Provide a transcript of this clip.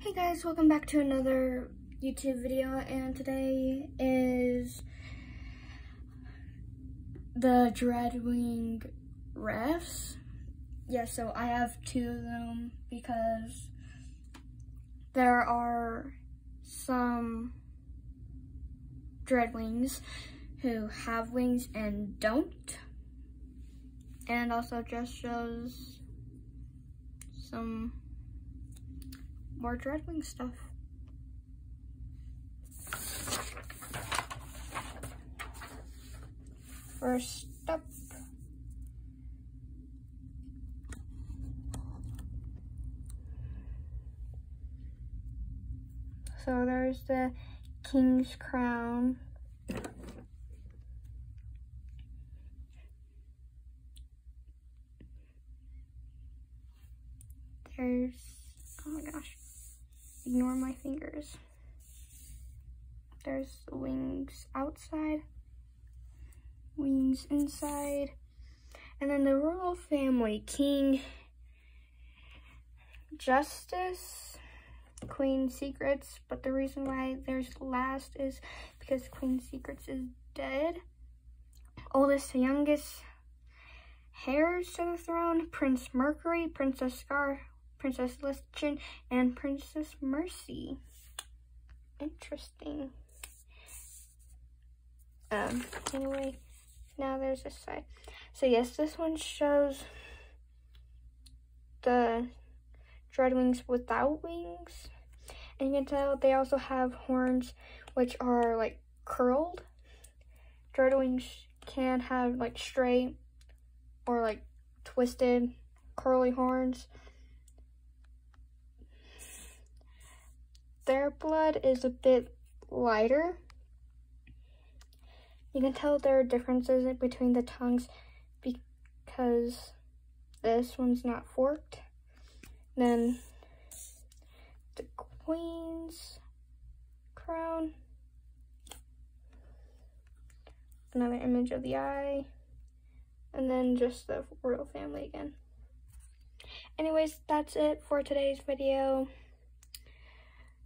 Hey guys, welcome back to another YouTube video and today is the Dreadwing refs. Yeah, so I have two of them because there are some Dreadwings who have wings and don't. And also just shows some more Dreadwing stuff. First up, so there's the King's Crown. There's, oh my gosh, ignore my fingers. There's the wings outside, wings inside, and then the royal family, King Justice, Queen Secrets, but the reason why there's last is because Queen Secrets is dead. Oldest to youngest heirs to the throne, Prince Mercury, Princess Scar, Princess Listian, and Princess Mercy. Interesting. Um, anyway, now there's this side. So yes, this one shows the Dreadwings without wings. And you can tell they also have horns which are like curled. Dreadwings can have like straight or like twisted curly horns. Blood is a bit lighter. You can tell there are differences between the tongues because this one's not forked. Then the queen's crown. Another image of the eye. And then just the royal family again. Anyways, that's it for today's video.